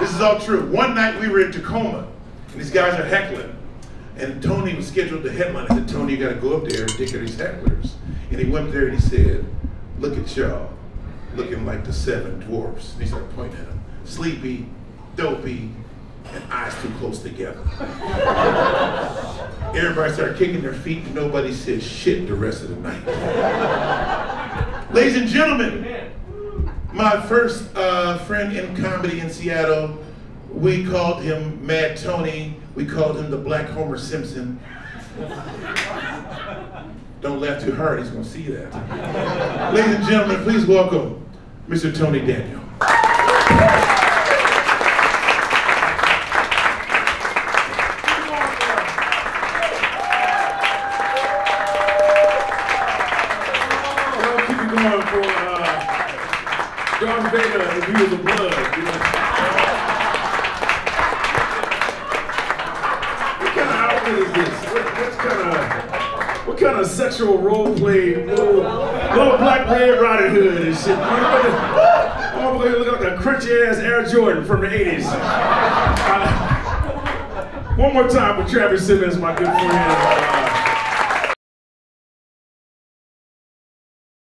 This is all true. One night we were in Tacoma, and these guys are heckling. And Tony was scheduled to headline. I said, Tony, you got to go up there and dig at these hecklers. And he went up there and he said, look at y'all, looking like the seven dwarfs. And he started pointing at them. Sleepy, dopey, and eyes too close together. Everybody started kicking their feet and nobody said shit the rest of the night. Ladies and gentlemen, my first uh, friend in comedy in Seattle, we called him Mad Tony. We called him the Black Homer Simpson. Don't laugh too hard, he's gonna see that. Ladies and gentlemen, please welcome Mr. Tony Daniel. Darth Vader Wheels of Blood. You. What kind of outfit is this? What, what kind of what kind of sexual role play? Little, little black red Riding Hood and shit. I'm gonna look like a crunchy ass Air Jordan from the 80s. Uh, one more time for Travis Simmons, my good friend.